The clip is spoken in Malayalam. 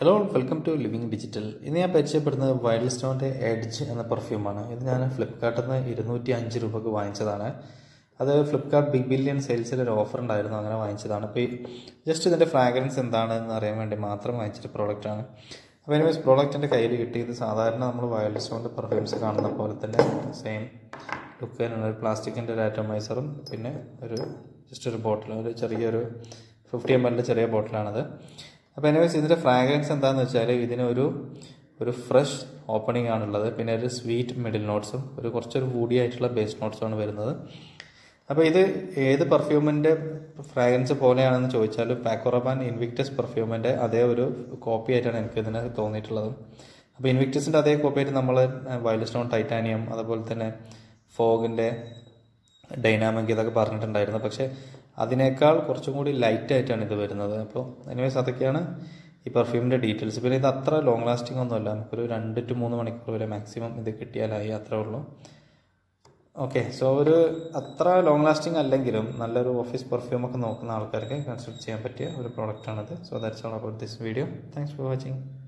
Hello welcome to living digital ഇന്ന് ഞാൻ പരിചയപ്പെടുന്നത് വൈൽഡ് സ്റ്റോണിന്റെ എഡ്ജ് എന്ന പെർഫ്യൂമാണ് ഇത് ഞാൻ ഫ്ലിപ്കാർട്ടിൽ നിന്ന് ഇരുന്നൂറ്റി അഞ്ച് രൂപക്ക് വാങ്ങിച്ചതാണ്. അത് ഫ്ലിപ്കാർട്ട് ബിഗ് ബില്യൺ സെയിൽസിൽ ഒരു ഓഫർ ഉണ്ടായിരുന്നു. അങ്ങനെ വാങ്ങിച്ചതാണ്. അപ്പോൾ ജസ്റ്റ് ഇതിന്റെ ഫ്രാഗ്രൻസ് എന്താണെന്ന് അറിയാൻ വേണ്ടി മാത്രം വാങ്ങിച്ചൊരു പ്രോഡക്റ്റാണ് അപ്പോൾ എനിവേസ് പ്രോഡക്റ്റിന്റെ കയ്യിൽ കിട്ടി ഇത് സാധാരണ നമ്മൾ വൈൽഡ് സ്റ്റോണിന്റെ പെർഫ്യൂംസ് കാണുന്ന പോലെ തന്നെ സെയിം ലുക്ക് തന്നെയാണ്. ഒരു പ്ലാസ്റ്റിക്കിന്റെ ഒരു ആറ്റോമൈസറും പിന്നെ ഒരു ജസ്റ്റ് ഒരു ബോട്ടിൽ ഒരു ചെറിയൊരു ഫിഫ്റ്റി എം എല്ലിന്റെ ചെറിയ ബോട്ടിലാണത് അപ്പോൾ എനിവേസ് ഇതിന്റെ ഫ്രാഗ്രൻസ് എന്താണെന്ന് വെച്ചാൽ ഇതിനൊരു ഒരു ഫ്രഷ് ഓപ്പണിംഗ് ആണുള്ളത്. പിന്നെ ഒരു സ്വീറ്റ് മിഡിൽ നോട്ട്സും ഒരു കുറച്ചൊരു വൂഡി ആയിട്ടുള്ള ബേസ് നോട്ട്സുമാണ് വരുന്നത്. അപ്പോൾ ഇത് ഏത് പെർഫ്യൂമിന്റെ ഫ്രാഗ്രൻസ് പോലെയാണെന്ന് ചോദിച്ചാൽ പാക്കോറബാൻ ഇൻവിക്ടസ് പെർഫ്യൂമിന്റെ അതേ ഒരു കോപ്പി ആയിട്ടാണ് എനിക്ക് ഇതിന് തോന്നിയിട്ടുള്ളത്. അപ്പോൾ ഇൻവിക്ടസിന്റെ അതേ കോപ്പി ആയിട്ട് നമ്മൾ വയലസ്റ്റോൺ സ്റ്റോൺ ടൈറ്റാനിയം അതുപോലെ തന്നെ ഫോഗിന്റെ ഡൈനാമിക് ഇതൊക്കെ പറഞ്ഞിട്ടുണ്ടായിരുന്നു. പക്ഷേ അതിനേക്കാൾ കുറച്ചും കൂടി ലൈറ്റായിട്ടാണ് ഇത് വരുന്നത്. അപ്പോൾ എനിവേസ് അതൊക്കെയാണ് ഈ പെർഫ്യൂമിന്റെ ഡീറ്റെയിൽസ് പിന്നെ ഇത് അത്ര ലോങ് ലാസ്റ്റിംഗ് ഒന്നുമല്ല. നമുക്കൊരു രണ്ട് ടു മൂന്ന് മണിക്കൂർ വരെ മാക്സിമം ഇത് കിട്ടിയാലായി. അത്രേ ഉള്ളൂ. ഓക്കെ സോ ഒരു അത്ര ലോങ് ലാസ്റ്റിംഗ് അല്ലെങ്കിലും നല്ലൊരു ഓഫീസ് പെർഫ്യൂം ഒക്കെ നോക്കുന്ന ആൾക്കാർക്ക് കൺസിഡർ ചെയ്യാൻ പറ്റിയ ഒരു പ്രോഡക്റ്റാണിത് so that's all about this video thanks for watching